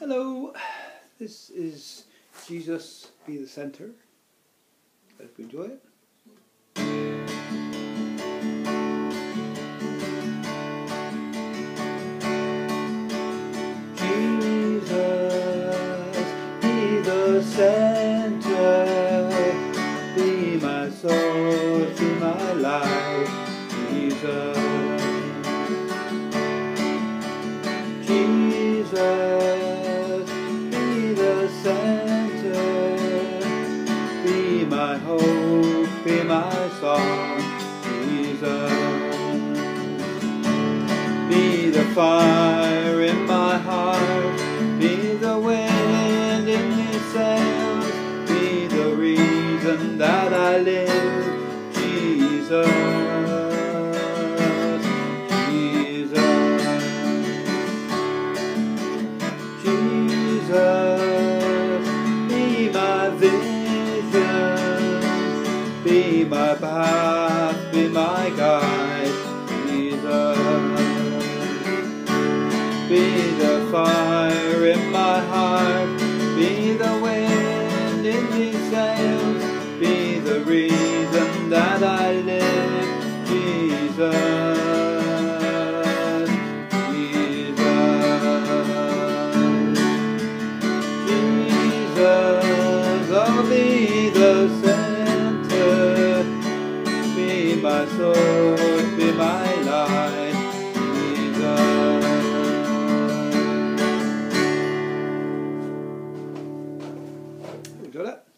Hello, this is Jesus Be the Center. I Hope you enjoy it. Jesus, be the center, be my soul, be my life, Jesus. Jesus, my hope, be my song, Jesus. Be the fire be my path, be my guide, Jesus. Be the fire in my heart, be the wind in these sails, be the reason that I live, would be my life. We got it?